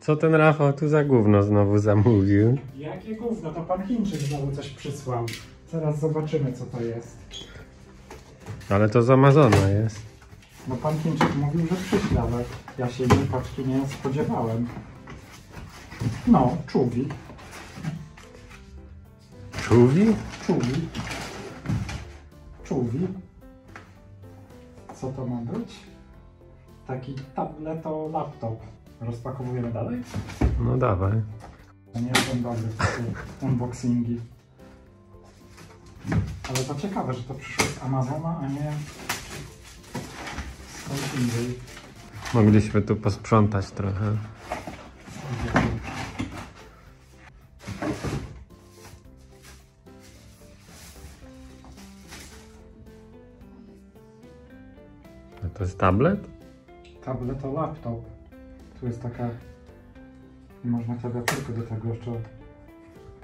Co ten Rafał tu za gówno znowu zamówił? Jakie gówno, to pan Chińczyk znowu coś przysłał. Zaraz zobaczymy co to jest. Ale to z Amazona jest. No pan Chińczyk mówił, że przyśle, ale ja się innej paczki nie spodziewałem. No, czuwi, Czuwi? czuwi, czuwi. Co to ma być? Taki tableto laptop. Rozpakowujemy dalej? No dawaj. Ja nie jestem dobry w unboxingi. Ale to ciekawe, że to przyszło z Amazona, a nie skąd indziej. Mogliśmy tu posprzątać trochę. A to jest tablet? Tablet to laptop. Tu jest taka... I można klawiaturkę do tego jeszcze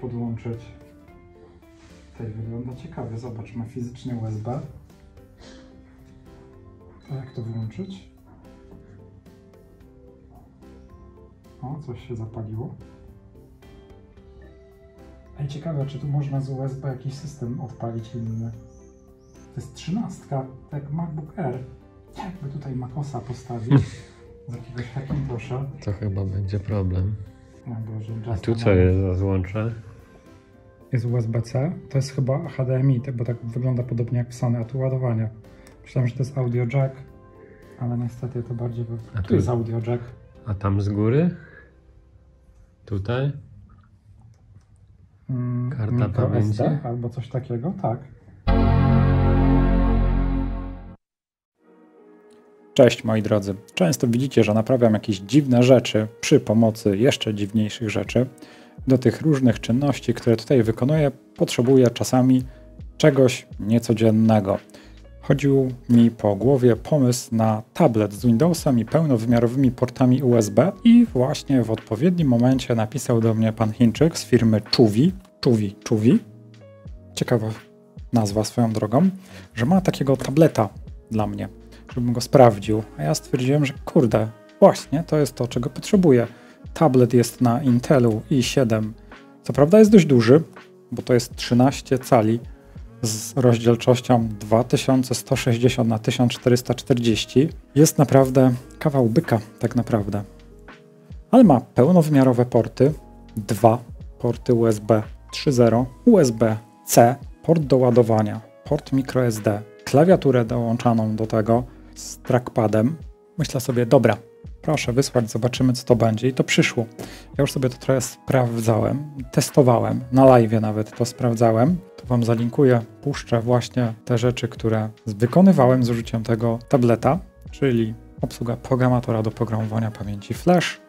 podłączyć. Tutaj wygląda ciekawie. Zobacz, ma fizyczny USB. A jak to wyłączyć? O, coś się zapaliło. Ej, ciekawe, czy tu można z USB jakiś system odpalić inny. To jest trzynastka, tak MacBook Air. Jakby tutaj Macosa postawić z jakiegoś Hackintosha. To chyba będzie problem. O Boże, A tu co jest za złącze? Jest USB-C, to jest chyba HDMI, bo tak wygląda podobnie jak w Sony, a tu ładowanie. Myślałem, że to jest audio jack, ale niestety to bardziej... A Tu tu- jest audio jack. A tam z góry? Tutaj? Mm, Karta micro pamięci? SD albo coś takiego, tak. Cześć moi drodzy. Często widzicie, że naprawiam jakieś dziwne rzeczy przy pomocy jeszcze dziwniejszych rzeczy. Do tych różnych czynności, które tutaj wykonuję, potrzebuję czasami czegoś niecodziennego. Chodził mi po głowie pomysł na tablet z Windowsem i pełnowymiarowymi portami USB i właśnie w odpowiednim momencie napisał do mnie pan Chińczyk z firmy Czuwi, Czuwi, Czuwi, ciekawa nazwa swoją drogą, że ma takiego tableta dla mnie żebym go sprawdził. A ja stwierdziłem, że kurde, właśnie to jest to, czego potrzebuję. Tablet jest na Intelu i7. Co prawda jest dość duży, bo to jest 13 cali z rozdzielczością 2160 na 1440. Jest naprawdę kawał byka, tak naprawdę. Ale ma pełnowymiarowe porty, dwa porty USB 3.0, USB-C, port do ładowania, port microSD, klawiaturę dołączaną do tego z trackpadem. Myślę sobie, dobra, proszę wysłać, zobaczymy co to będzie. I to przyszło. Ja już sobie to trochę sprawdzałem, testowałem, na live nawet to sprawdzałem. To Wam zalinkuję, puszczę właśnie te rzeczy, które wykonywałem z użyciem tego tableta, czyli obsługa programatora do programowania pamięci flash,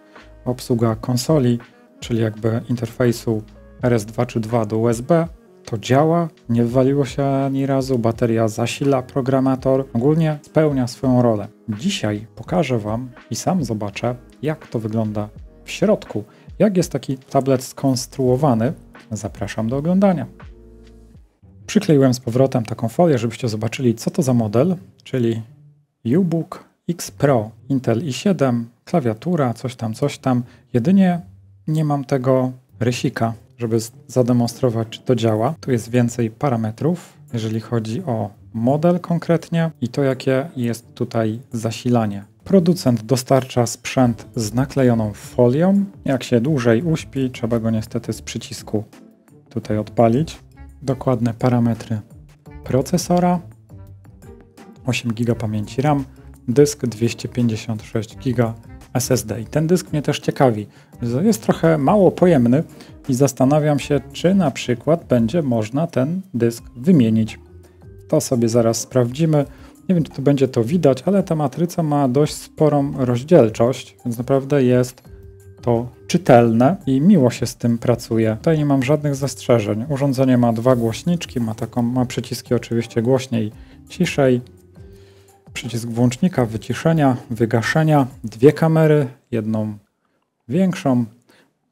obsługa konsoli, czyli jakby interfejsu RS2 czy 2 do USB, to działa, nie wywaliło się ani razu, bateria zasila programator, ogólnie spełnia swoją rolę. Dzisiaj pokażę Wam i sam zobaczę, jak to wygląda w środku, jak jest taki tablet skonstruowany. Zapraszam do oglądania. Przykleiłem z powrotem taką folię, żebyście zobaczyli, co to za model, czyli U-Book X Pro Intel i7, klawiatura, coś tam, coś tam. Jedynie nie mam tego rysika, żeby zademonstrować, czy to działa. Tu jest więcej parametrów, jeżeli chodzi o model konkretnie i to, jakie jest tutaj zasilanie. Producent dostarcza sprzęt z naklejoną folią. Jak się dłużej uśpi, trzeba go niestety z przycisku tutaj odpalić. Dokładne parametry procesora, 8 GB pamięci RAM, dysk 256 GB SSD. I ten dysk mnie też ciekawi. Jest trochę mało pojemny i zastanawiam się, czy na przykład będzie można ten dysk wymienić. To sobie zaraz sprawdzimy. Nie wiem, czy to będzie to widać, ale ta matryca ma dość sporą rozdzielczość, więc naprawdę jest to czytelne i miło się z tym pracuje. Tutaj nie mam żadnych zastrzeżeń. Urządzenie ma dwa głośniczki, ma, taką, ma przyciski oczywiście głośniej, ciszej, przycisk włącznika, wyciszenia, wygaszenia, dwie kamery, jedną większą,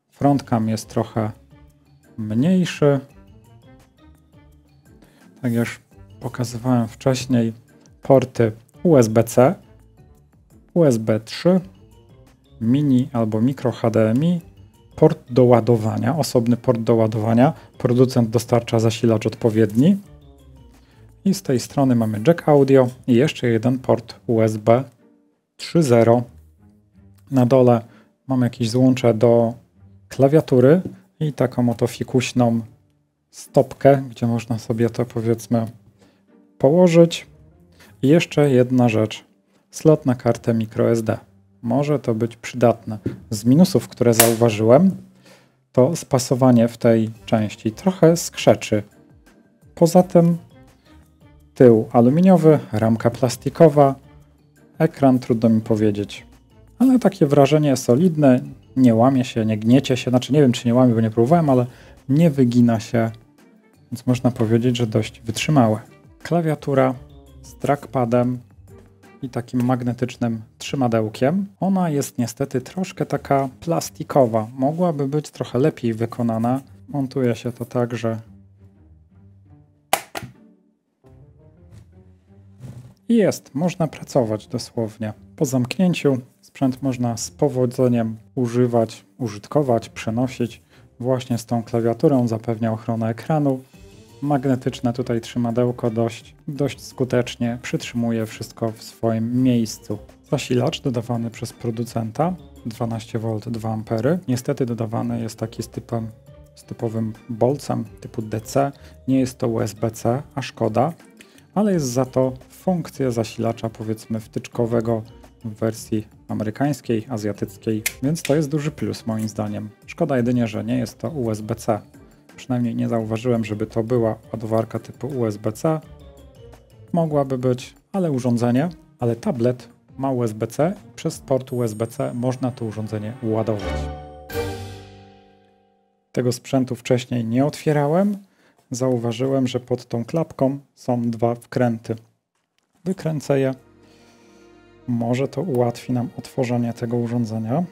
frontcam jest trochę mniejszy. Tak już pokazywałem wcześniej, porty USB-C, USB 3, mini albo mikro HDMI, port do ładowania, osobny port do ładowania. Producent dostarcza zasilacz odpowiedni. I z tej strony mamy jack audio i jeszcze jeden port USB 3.0. Na dole mamy jakieś złącze do klawiatury i taką oto fikuśną stopkę, gdzie można sobie to powiedzmy położyć. I jeszcze jedna rzecz. Slot na kartę microSD. Może to być przydatne. Z minusów, które zauważyłem, to spasowanie w tej części trochę skrzeczy. Poza tym tył aluminiowy, ramka plastikowa, ekran trudno mi powiedzieć. Ale takie wrażenie solidne, nie łamie się, nie gniecie się, znaczy nie wiem czy nie łamie, bo nie próbowałem, ale nie wygina się, więc można powiedzieć, że dość wytrzymałe. Klawiatura z trackpadem i takim magnetycznym trzymadełkiem. Ona jest niestety troszkę taka plastikowa. Mogłaby być trochę lepiej wykonana. Montuje się to tak, że I jest, można pracować dosłownie. Po zamknięciu sprzęt można z powodzeniem używać, użytkować, przenosić właśnie z tą klawiaturą, zapewnia ochronę ekranu. Magnetyczne tutaj trzymadełko dość, dość skutecznie przytrzymuje wszystko w swoim miejscu. Zasilacz dodawany przez producenta 12V 2 A. Niestety dodawany jest taki z typem z typowym bolcem typu DC. Nie jest to USB-C, a szkoda, ale jest za to funkcja zasilacza powiedzmy wtyczkowego w wersji amerykańskiej, azjatyckiej, więc to jest duży plus moim zdaniem. Szkoda jedynie, że nie jest to USB-C. Przynajmniej nie zauważyłem, żeby to była ładowarka typu USB-C. Mogłaby być, ale urządzenie, ale tablet ma USB-C. Przez port USB-C można to urządzenie ładować. Tego sprzętu wcześniej nie otwierałem. Zauważyłem, że pod tą klapką są dwa wkręty. Wykręcę je. Może to ułatwi nam otworzenie tego urządzenia.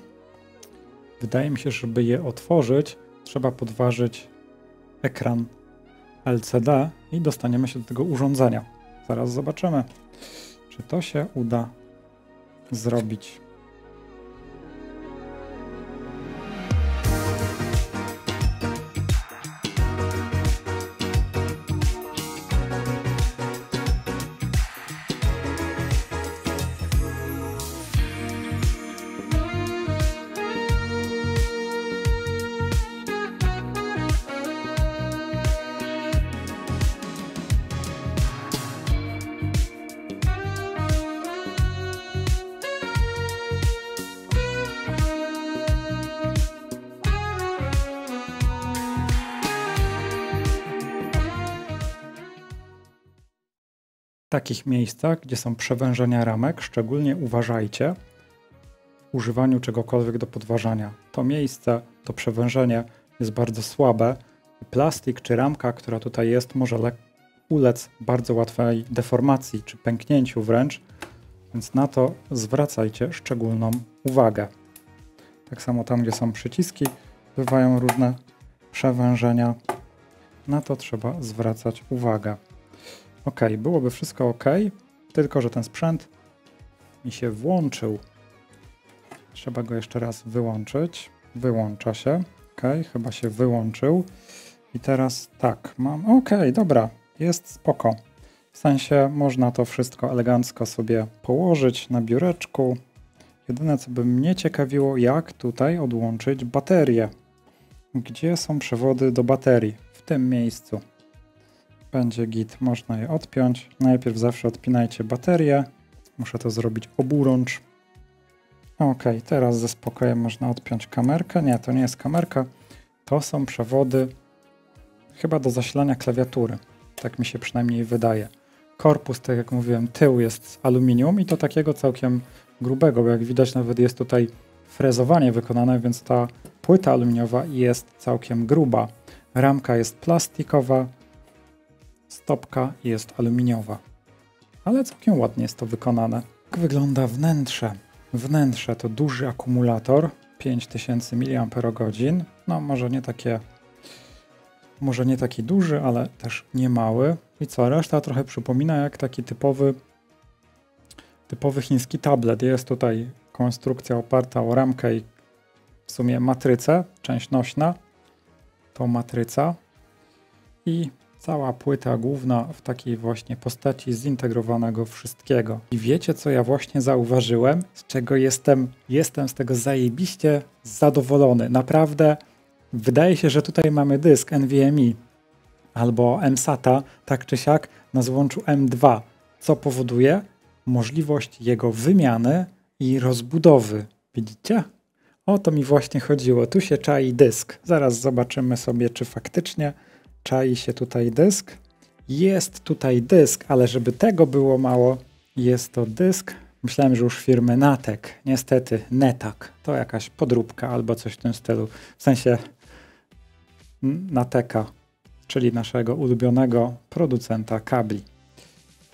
Wydaje mi się, żeby je otworzyć, trzeba podważyć ekran LCD i dostaniemy się do tego urządzenia. Zaraz zobaczymy, czy to się uda zrobić. Takich miejscach, gdzie są przewężenia ramek, szczególnie uważajcie w używaniu czegokolwiek do podważania. To miejsce, to przewężenie jest bardzo słabe. Plastik czy ramka, która tutaj jest, może ulec bardzo łatwej deformacji czy pęknięciu wręcz, więc na to zwracajcie szczególną uwagę. Tak samo tam, gdzie są przyciski, bywają różne przewężenia. Na to trzeba zwracać uwagę. Ok, byłoby wszystko ok, tylko że ten sprzęt mi się włączył. Trzeba go jeszcze raz wyłączyć. Wyłącza się. Ok, chyba się wyłączył. I teraz tak, mam. Ok, dobra, jest spoko. W sensie można to wszystko elegancko sobie położyć na biureczku. Jedyne co by mnie ciekawiło, jak tutaj odłączyć baterię. Gdzie są przewody do baterii? W tym miejscu będzie git, można je odpiąć. Najpierw zawsze odpinajcie baterię. Muszę to zrobić oburącz. Ok, teraz ze spokojem można odpiąć kamerkę. Nie, to nie jest kamerka. To są przewody chyba do zasilania klawiatury. Tak mi się przynajmniej wydaje. Korpus, tak jak mówiłem, tył jest z aluminium i to takiego całkiem grubego, bo jak widać nawet jest tutaj frezowanie wykonane, więc ta płyta aluminiowa jest całkiem gruba. Ramka jest plastikowa, Stopka jest aluminiowa. Ale całkiem ładnie jest to wykonane. Jak wygląda wnętrze? Wnętrze to duży akumulator, 5000 mAh. No może nie takie może nie taki duży, ale też nie mały. I co, reszta trochę przypomina jak taki typowy typowy chiński tablet. Jest tutaj konstrukcja oparta o ramkę i w sumie matrycę, część nośna, to matryca i cała płyta główna w takiej właśnie postaci zintegrowanego wszystkiego. I wiecie, co ja właśnie zauważyłem, z czego jestem, jestem z tego zajebiście zadowolony. Naprawdę wydaje się, że tutaj mamy dysk NVMe albo MSATA, tak czy siak, na złączu M2, co powoduje możliwość jego wymiany i rozbudowy. Widzicie? O to mi właśnie chodziło. Tu się czai dysk. Zaraz zobaczymy sobie, czy faktycznie czai się tutaj dysk. Jest tutaj dysk, ale żeby tego było mało, jest to dysk. Myślałem, że już firmy Natek. Niestety Netak. To jakaś podróbka albo coś w tym stylu. W sensie Nateka, czyli naszego ulubionego producenta kabli.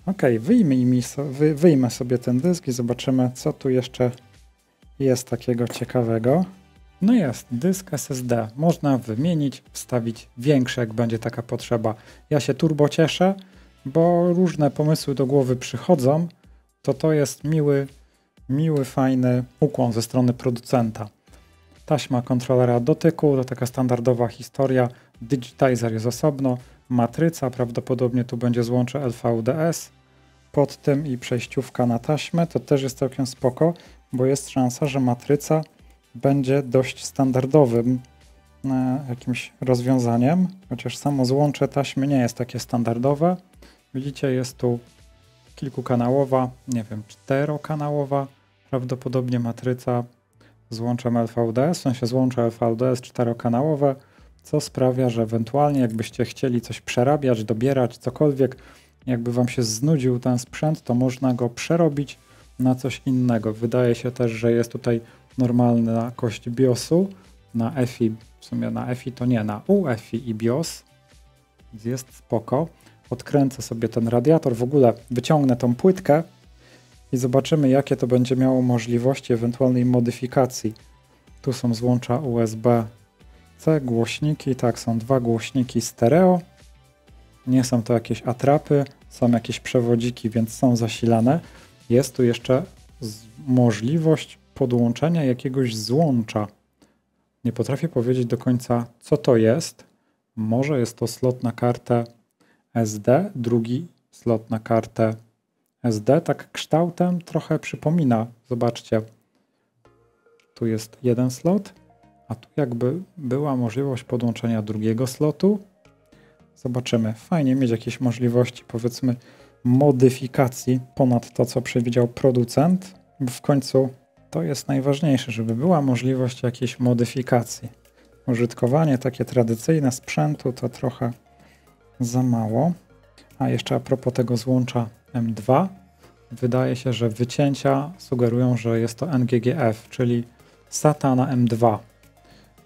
Ok, wyjmij wyjmę sobie ten dysk i zobaczymy, co tu jeszcze jest takiego ciekawego. No jest, dysk SSD. Można wymienić, wstawić większy, jak będzie taka potrzeba. Ja się turbo cieszę, bo różne pomysły do głowy przychodzą. To to jest miły, miły, fajny ukłon ze strony producenta. Taśma kontrolera dotyku, to taka standardowa historia. Digitizer jest osobno. Matryca, prawdopodobnie tu będzie złącze LVDS pod tym i przejściówka na taśmę. To też jest całkiem spoko, bo jest szansa, że matryca będzie dość standardowym e, jakimś rozwiązaniem, chociaż samo złącze taśmy nie jest takie standardowe. Widzicie, jest tu kilkukanałowa, nie wiem, czterokanałowa, prawdopodobnie matryca z łączem LVDS, w sensie złącze LVDS czterokanałowe, co sprawia, że ewentualnie jakbyście chcieli coś przerabiać, dobierać, cokolwiek, jakby wam się znudził ten sprzęt, to można go przerobić na coś innego. Wydaje się też, że jest tutaj normalna kość BIOSu na EFI, w sumie na EFI to nie, na UEFI i BIOS, jest spoko. Odkręcę sobie ten radiator, w ogóle wyciągnę tą płytkę i zobaczymy jakie to będzie miało możliwości ewentualnej modyfikacji. Tu są złącza USB-C, głośniki, tak, są dwa głośniki stereo. Nie są to jakieś atrapy, są jakieś przewodziki, więc są zasilane. Jest tu jeszcze możliwość podłączenia jakiegoś złącza. Nie potrafię powiedzieć do końca, co to jest. Może jest to slot na kartę SD, drugi slot na kartę SD. Tak kształtem trochę przypomina. Zobaczcie, tu jest jeden slot, a tu jakby była możliwość podłączenia drugiego slotu. Zobaczymy. Fajnie mieć jakieś możliwości, powiedzmy, modyfikacji ponad to, co przewidział producent, w końcu to jest najważniejsze, żeby była możliwość jakiejś modyfikacji. Użytkowanie takie tradycyjne sprzętu to trochę za mało. A jeszcze a propos tego złącza M2, wydaje się, że wycięcia sugerują, że jest to NGGF, czyli SATA na M2.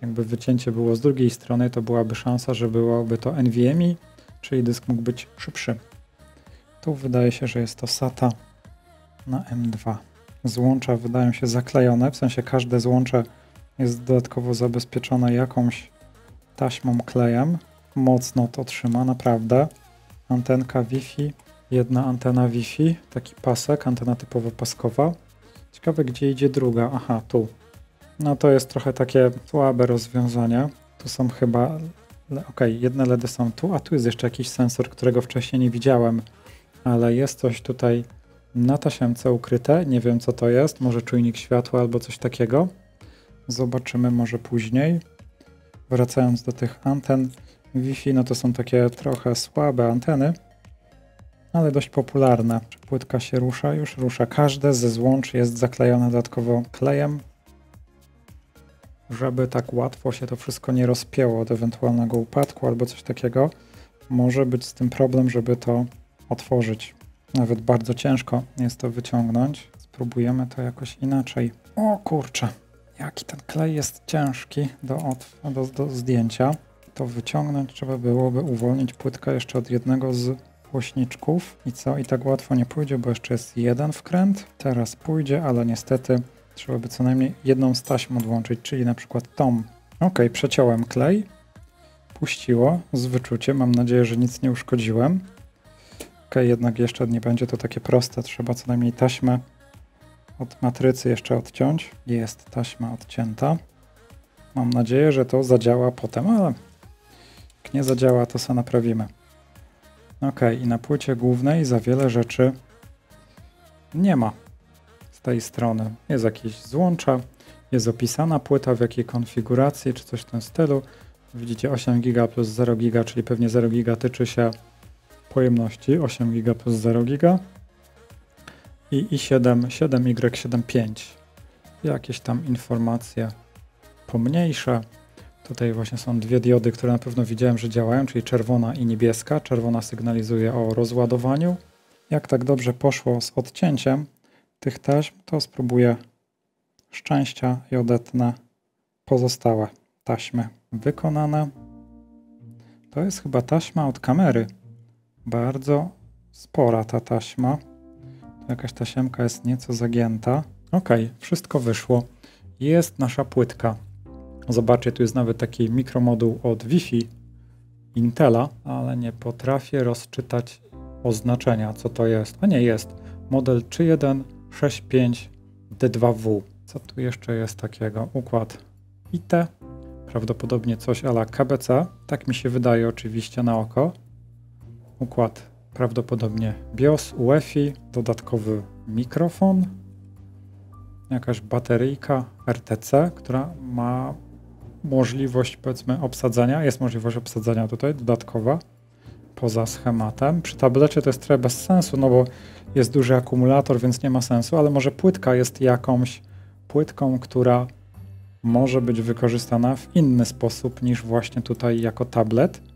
Jakby wycięcie było z drugiej strony, to byłaby szansa, że byłoby to NVMe, czyli dysk mógł być szybszy. Tu wydaje się, że jest to SATA na M2 złącza wydają się zaklejone, w sensie każde złącze jest dodatkowo zabezpieczone jakąś taśmą klejem. Mocno to trzyma, naprawdę. Antenka Wi-Fi, jedna antena Wi-Fi, taki pasek, antena typowo paskowa. Ciekawe, gdzie idzie druga. Aha, tu. No to jest trochę takie słabe rozwiązanie. Tu są chyba... Ok, jedne LEDy są tu, a tu jest jeszcze jakiś sensor, którego wcześniej nie widziałem, ale jest coś tutaj na tasiemce ukryte. Nie wiem co to jest, może czujnik światła albo coś takiego. Zobaczymy może później. Wracając do tych anten Wi-Fi, no to są takie trochę słabe anteny, ale dość popularne. Czy płytka się rusza? Już rusza. Każde ze złącz jest zaklejone dodatkowo klejem, żeby tak łatwo się to wszystko nie rozpięło od ewentualnego upadku albo coś takiego. Może być z tym problem, żeby to otworzyć. Nawet bardzo ciężko jest to wyciągnąć. Spróbujemy to jakoś inaczej. O kurczę, jaki ten klej jest ciężki do, do, do zdjęcia. To wyciągnąć trzeba byłoby uwolnić płytkę jeszcze od jednego z głośniczków. I co? I tak łatwo nie pójdzie, bo jeszcze jest jeden wkręt. Teraz pójdzie, ale niestety trzeba by co najmniej jedną z taśm odłączyć, czyli na przykład tą. Ok, przeciąłem klej. Puściło z wyczuciem. Mam nadzieję, że nic nie uszkodziłem jednak jeszcze nie będzie to takie proste. Trzeba co najmniej taśmę od matrycy jeszcze odciąć. Jest taśma odcięta. Mam nadzieję, że to zadziała potem, ale jak nie zadziała, to sobie naprawimy. Ok, i na płycie głównej za wiele rzeczy nie ma z tej strony. Jest jakieś złącza, jest opisana płyta w jakiej konfiguracji, czy coś w tym stylu. Widzicie 8 GB plus 0 GB, czyli pewnie 0 GB tyczy się pojemności 8 GB plus 0 GB i i7 7Y75. Jakieś tam informacje pomniejsze. Tutaj właśnie są dwie diody, które na pewno widziałem, że działają, czyli czerwona i niebieska. Czerwona sygnalizuje o rozładowaniu. Jak tak dobrze poszło z odcięciem tych taśm, to spróbuję szczęścia i odetnę pozostałe taśmy wykonane. To jest chyba taśma od kamery. Bardzo spora ta taśma. Jakaś tasiemka jest nieco zagięta. Ok, wszystko wyszło. Jest nasza płytka. Zobaczcie, tu jest nawet taki mikromoduł od Wi-Fi Intela, ale nie potrafię rozczytać oznaczenia, co to jest. A nie, jest. Model 3165D2W. Co tu jeszcze jest takiego? Układ IT. Prawdopodobnie coś ala KBC. Tak mi się wydaje oczywiście na oko. Układ prawdopodobnie BIOS, UEFI, dodatkowy mikrofon, jakaś bateryjka RTC, która ma możliwość powiedzmy obsadzenia, jest możliwość obsadzenia tutaj dodatkowa poza schematem. Przy tablecie to jest trochę bez sensu, no bo jest duży akumulator, więc nie ma sensu, ale może płytka jest jakąś płytką, która może być wykorzystana w inny sposób niż właśnie tutaj jako tablet.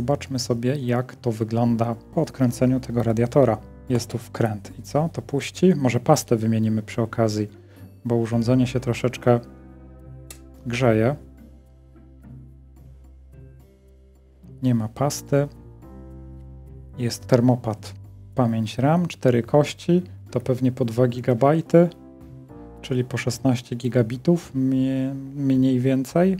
Zobaczmy sobie, jak to wygląda po odkręceniu tego radiatora. Jest tu wkręt. I co? To puści? Może pastę wymienimy przy okazji, bo urządzenie się troszeczkę grzeje. Nie ma pasty. Jest termopad. Pamięć RAM, 4 kości, to pewnie po 2 GB, czyli po 16 gigabitów mniej więcej.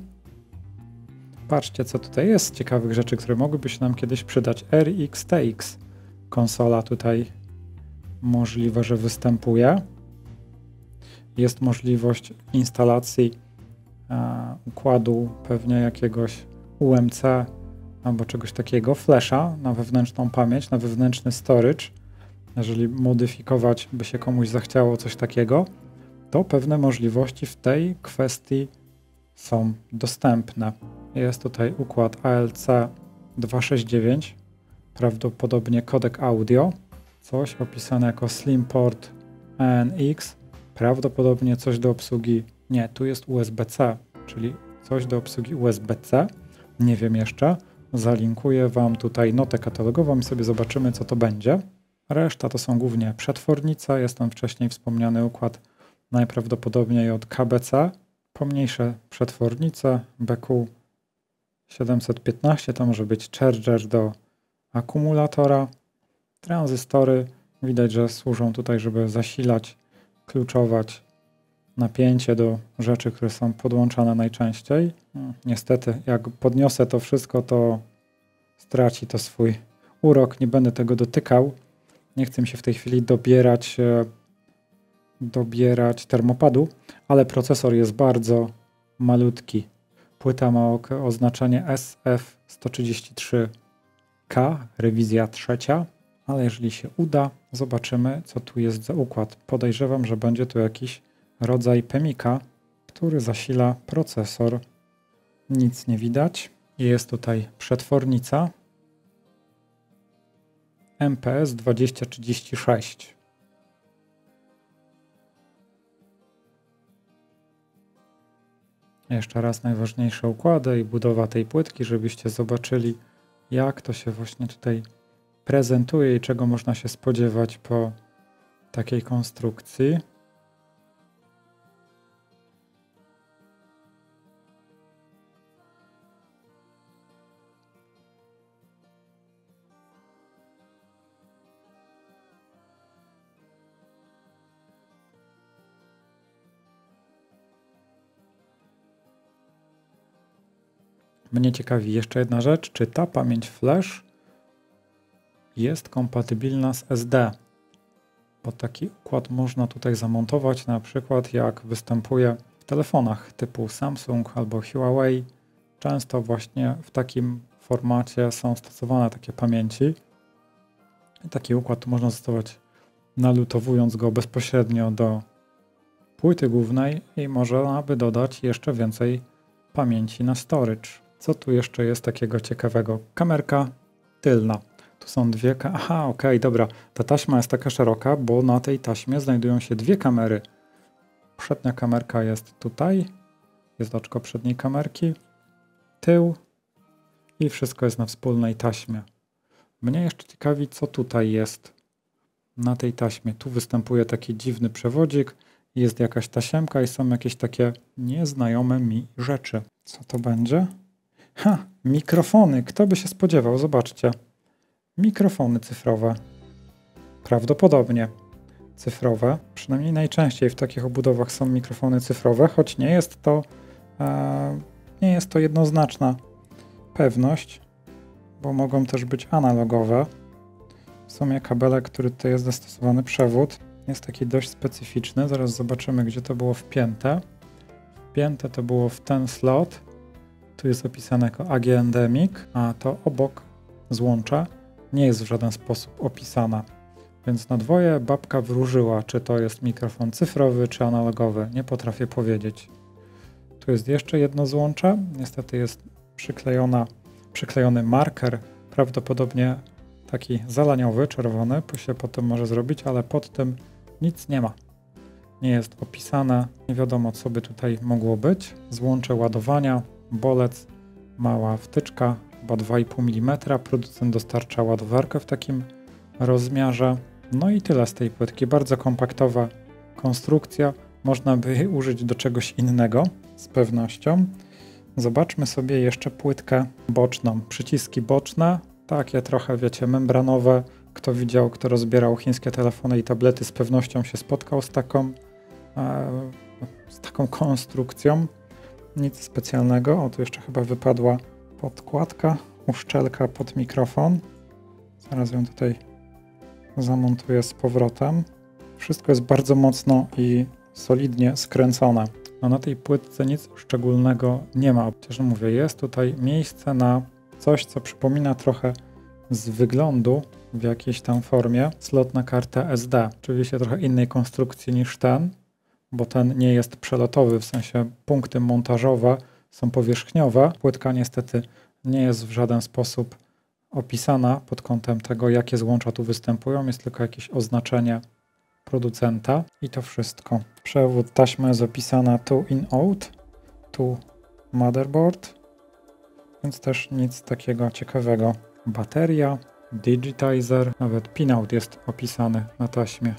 Patrzcie, co tutaj jest ciekawych rzeczy, które mogłyby się nam kiedyś przydać. RX-TX konsola tutaj możliwe, że występuje. Jest możliwość instalacji e, układu pewnie jakiegoś UMC albo czegoś takiego, flasha na wewnętrzną pamięć, na wewnętrzny storage. Jeżeli modyfikować by się komuś zachciało coś takiego, to pewne możliwości w tej kwestii są dostępne. Jest tutaj układ ALC 269, prawdopodobnie kodek audio, coś opisane jako Slim Port ANX, prawdopodobnie coś do obsługi, nie, tu jest USB-C, czyli coś do obsługi USB-C, nie wiem jeszcze. Zalinkuję Wam tutaj notę katalogową i sobie zobaczymy, co to będzie. Reszta to są głównie przetwornice, jest tam wcześniej wspomniany układ najprawdopodobniej od KBC, pomniejsze przetwornice, BQ 715 to może być charger do akumulatora. Tranzystory widać, że służą tutaj, żeby zasilać, kluczować napięcie do rzeczy, które są podłączane najczęściej. No, niestety, jak podniosę to wszystko, to straci to swój urok. Nie będę tego dotykał. Nie chcę mi się w tej chwili dobierać, e, dobierać termopadu, ale procesor jest bardzo malutki. Płyta ma oznaczenie SF133K, rewizja trzecia, ale jeżeli się uda, zobaczymy, co tu jest za układ. Podejrzewam, że będzie tu jakiś rodzaj PEMIKA, który zasila procesor. Nic nie widać. Jest tutaj przetwornica MPS 2036. Jeszcze raz najważniejsze układy i budowa tej płytki, żebyście zobaczyli, jak to się właśnie tutaj prezentuje i czego można się spodziewać po takiej konstrukcji. Mnie ciekawi jeszcze jedna rzecz, czy ta pamięć flash jest kompatybilna z SD. bo taki układ można tutaj zamontować na przykład jak występuje w telefonach typu Samsung albo Huawei. Często właśnie w takim formacie są stosowane takie pamięci. I taki układ można zastosować nalutowując go bezpośrednio do płyty głównej i można by dodać jeszcze więcej pamięci na storage. Co tu jeszcze jest takiego ciekawego? Kamerka tylna. Tu są dwie. Aha, okej, dobra. Ta taśma jest taka szeroka, bo na tej taśmie znajdują się dwie kamery. Przednia kamerka jest tutaj. Jest oczko przedniej kamerki. Tył. I wszystko jest na wspólnej taśmie. Mnie jeszcze ciekawi, co tutaj jest na tej taśmie. Tu występuje taki dziwny przewodzik. Jest jakaś tasiemka i są jakieś takie nieznajome mi rzeczy. Co to będzie? Ha, mikrofony. Kto by się spodziewał? Zobaczcie. Mikrofony cyfrowe. Prawdopodobnie cyfrowe. Przynajmniej najczęściej w takich obudowach są mikrofony cyfrowe, choć nie jest to, e, nie jest to jednoznaczna pewność, bo mogą też być analogowe. W sumie kabelek, który tutaj jest zastosowany, przewód, jest taki dość specyficzny. Zaraz zobaczymy, gdzie to było wpięte. Wpięte to było w ten slot. Tu jest opisane jako AG Endemic, a to obok złącza nie jest w żaden sposób opisana. Więc na dwoje babka wróżyła, czy to jest mikrofon cyfrowy, czy analogowy. Nie potrafię powiedzieć. Tu jest jeszcze jedno złącze. Niestety jest przyklejona, przyklejony marker, prawdopodobnie taki zalaniowy, czerwony, się potem może zrobić, ale pod tym nic nie ma. Nie jest opisane, nie wiadomo co by tutaj mogło być. Złącze ładowania, bolec, mała wtyczka, chyba 2,5 mm. Producent dostarcza ładowarkę w takim rozmiarze. No i tyle z tej płytki. Bardzo kompaktowa konstrukcja. Można by jej użyć do czegoś innego z pewnością. Zobaczmy sobie jeszcze płytkę boczną. Przyciski boczne, takie trochę, wiecie, membranowe. Kto widział, kto rozbierał chińskie telefony i tablety, z pewnością się spotkał z taką, e, z taką konstrukcją. Nic specjalnego. O, tu jeszcze chyba wypadła podkładka, uszczelka pod mikrofon. Zaraz ją tutaj zamontuję z powrotem. Wszystko jest bardzo mocno i solidnie skręcone. No na tej płytce nic szczególnego nie ma. Chociaż mówię, jest tutaj miejsce na coś, co przypomina trochę z wyglądu w jakiejś tam formie slot na kartę SD. Oczywiście trochę innej konstrukcji niż ten, bo ten nie jest przelotowy, w sensie punkty montażowe są powierzchniowe. Płytka niestety nie jest w żaden sposób opisana pod kątem tego, jakie złącza tu występują. Jest tylko jakieś oznaczenie producenta i to wszystko. Przewód taśma jest opisana tu in out, tu motherboard, więc też nic takiego ciekawego. Bateria, digitizer, nawet pinout jest opisany na taśmie.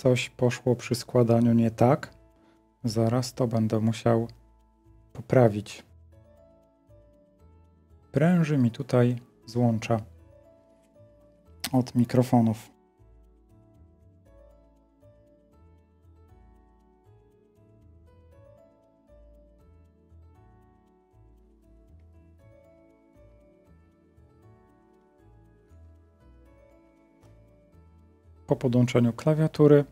Coś poszło przy składaniu nie tak, zaraz to będę musiał poprawić. Pręży mi tutaj złącza od mikrofonów. Po podłączeniu klawiatury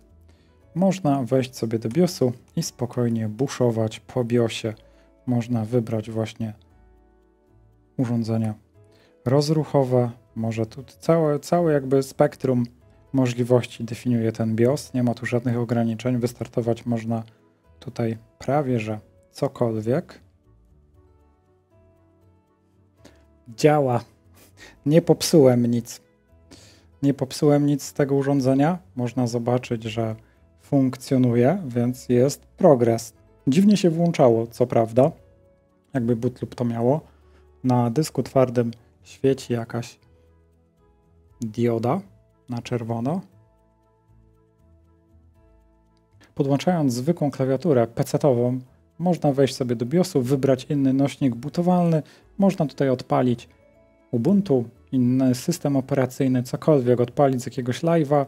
można wejść sobie do BIOSu i spokojnie buszować po BIOSie. Można wybrać właśnie urządzenia rozruchowe. Może tu całe, całe jakby spektrum możliwości definiuje ten BIOS. Nie ma tu żadnych ograniczeń. Wystartować można tutaj prawie że cokolwiek. Działa. Nie popsułem nic. Nie popsułem nic z tego urządzenia. Można zobaczyć, że funkcjonuje, więc jest progres. Dziwnie się włączało, co prawda, jakby bootlub to miało. Na dysku twardym świeci jakaś dioda na czerwono. Podłączając zwykłą klawiaturę PC-ową, można wejść sobie do BIOSu, wybrać inny nośnik bootowalny, można tutaj odpalić Ubuntu, inny system operacyjny, cokolwiek, odpalić z jakiegoś live'a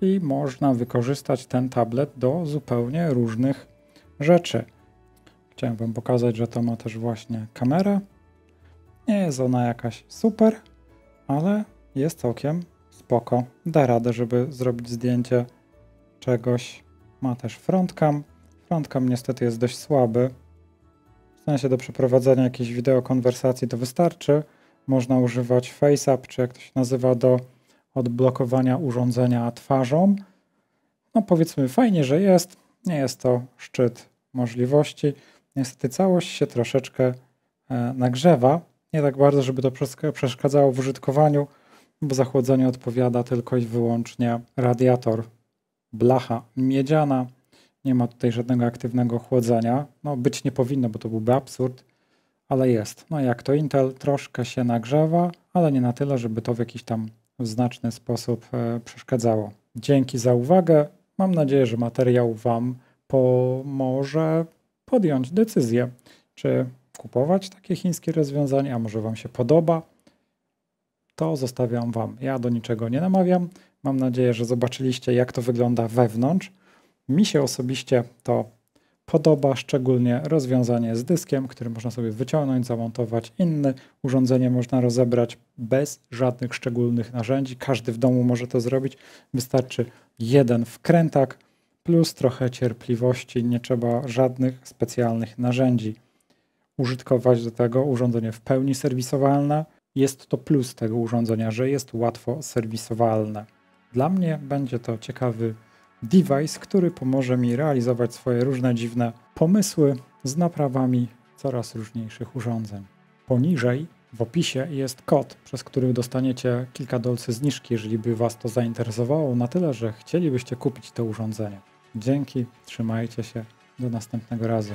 i można wykorzystać ten tablet do zupełnie różnych rzeczy. Chciałem Wam pokazać, że to ma też właśnie kamerę. Nie jest ona jakaś super, ale jest całkiem spoko. Da radę, żeby zrobić zdjęcie czegoś. Ma też frontcam. Frontcam niestety jest dość słaby. W sensie do przeprowadzenia jakiejś wideokonwersacji to wystarczy. Można używać FaceApp, czy jak to się nazywa, do odblokowania urządzenia twarzą. No powiedzmy fajnie, że jest. Nie jest to szczyt możliwości. Niestety całość się troszeczkę e, nagrzewa. Nie tak bardzo, żeby to przeszkadzało w użytkowaniu, bo za chłodzenie odpowiada tylko i wyłącznie radiator. Blacha miedziana. Nie ma tutaj żadnego aktywnego chłodzenia. No być nie powinno, bo to byłby absurd, ale jest. No jak to Intel troszkę się nagrzewa, ale nie na tyle, żeby to w jakiś tam znaczny sposób e, przeszkadzało. Dzięki za uwagę. Mam nadzieję, że materiał Wam pomoże podjąć decyzję, czy kupować takie chińskie rozwiązanie, a może Wam się podoba. To zostawiam Wam. Ja do niczego nie namawiam. Mam nadzieję, że zobaczyliście, jak to wygląda wewnątrz. Mi się osobiście to podoba, szczególnie rozwiązanie z dyskiem, który można sobie wyciągnąć, zamontować. Inne urządzenie można rozebrać bez żadnych szczególnych narzędzi. Każdy w domu może to zrobić. Wystarczy jeden wkrętak plus trochę cierpliwości. Nie trzeba żadnych specjalnych narzędzi użytkować do tego. Urządzenie w pełni serwisowalne. Jest to plus tego urządzenia, że jest łatwo serwisowalne. Dla mnie będzie to ciekawy device, który pomoże mi realizować swoje różne dziwne pomysły z naprawami coraz różniejszych urządzeń. Poniżej w opisie jest kod, przez który dostaniecie kilka dolcy zniżki, jeżeli by Was to zainteresowało na tyle, że chcielibyście kupić to urządzenie. Dzięki, trzymajcie się, do następnego razu.